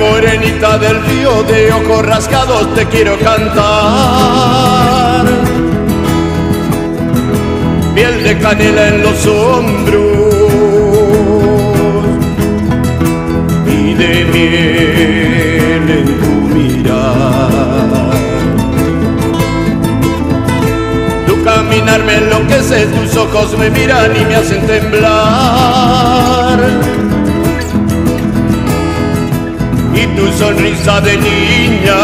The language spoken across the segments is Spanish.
Morenita del río de ojos rasgados te quiero cantar. Piel de canela en los hombros y de miel en tu mirar. Tu caminar me enloquece, tus ojos me miran y me hacen temblar sonrisa de niña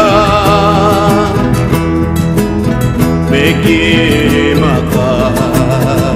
me quiere matar.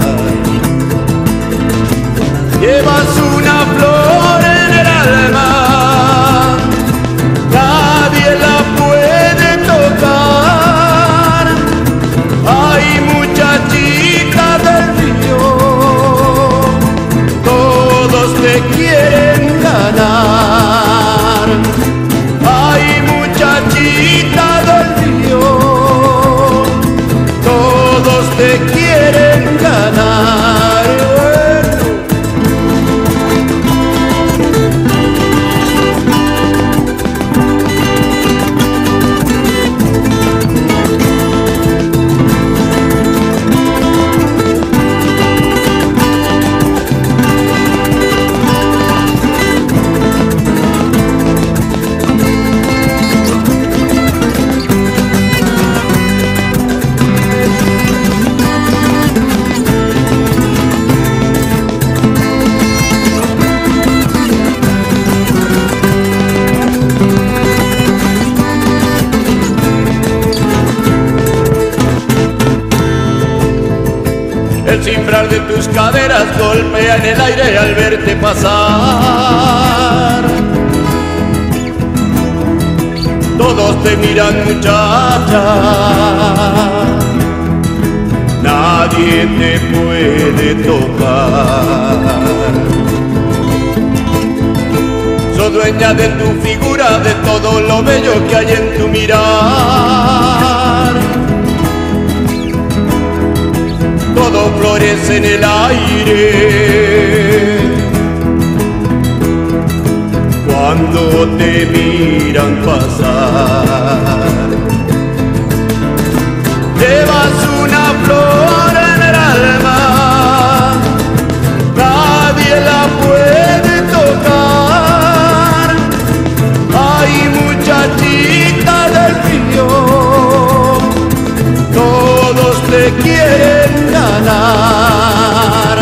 El cimbral de tus caderas golpea en el aire al verte pasar. Todos te miran muchacha, nadie te puede tocar. Soy dueña de tu figura, de todo lo bello que hay en tu mirar. Florece en el aire. Cuando te miran pasar, quieren ganar.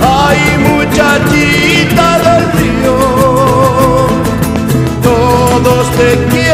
Ay, muchachita del río, todos te quieren